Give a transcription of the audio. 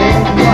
Yeah.